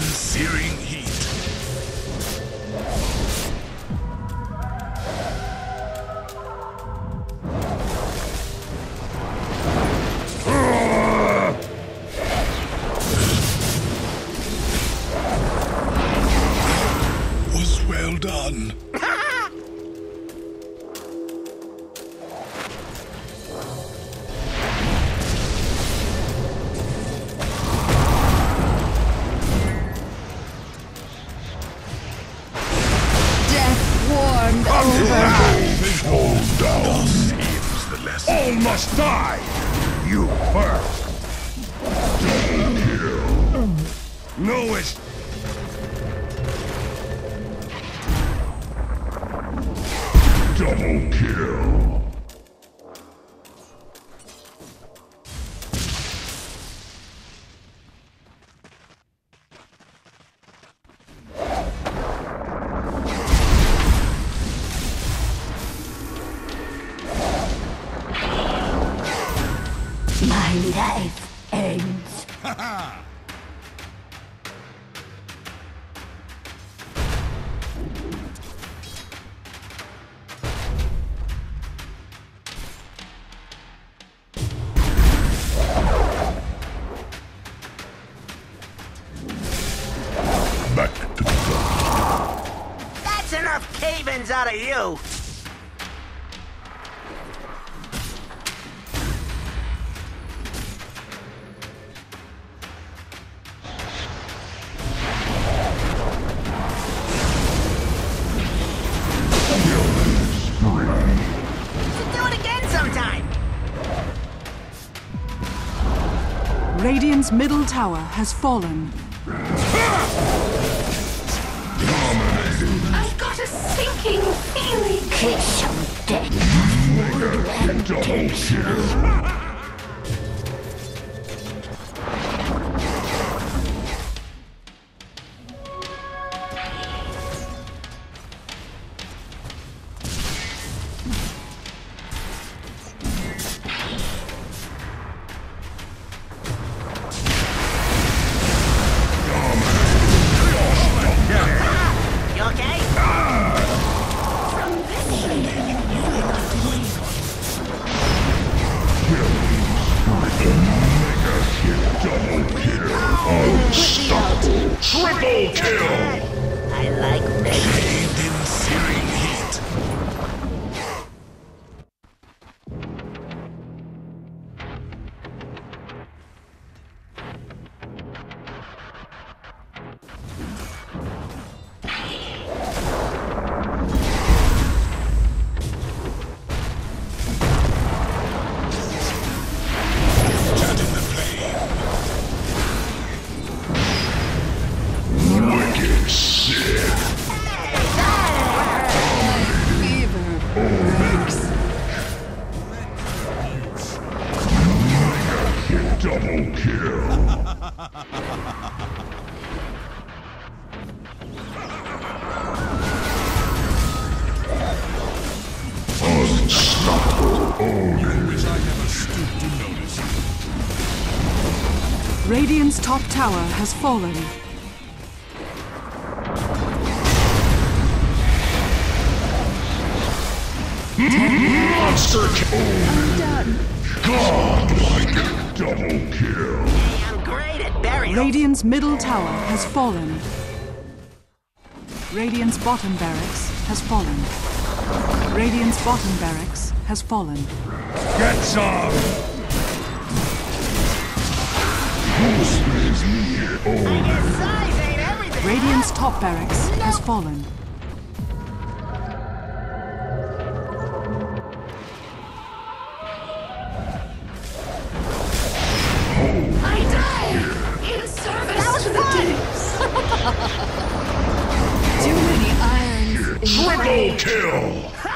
in Hold down. The lesson. All must die! You first! Double kill! Knowest Double kill! Back to the That's enough cave-ins out of you. Radiant's middle tower has fallen. I've got a sinking feeling. Kiss some dead. You. Radiant's top tower has fallen. Monster kill! Godlike double kill! Hey, I'm great at burial. Radiant's middle tower has fallen. Radiant's bottom barracks has fallen. Radiant's bottom barracks has fallen. Get some! Who's is needed? I guess size ain't everything. Radiant's top barracks has fallen. Triple kill!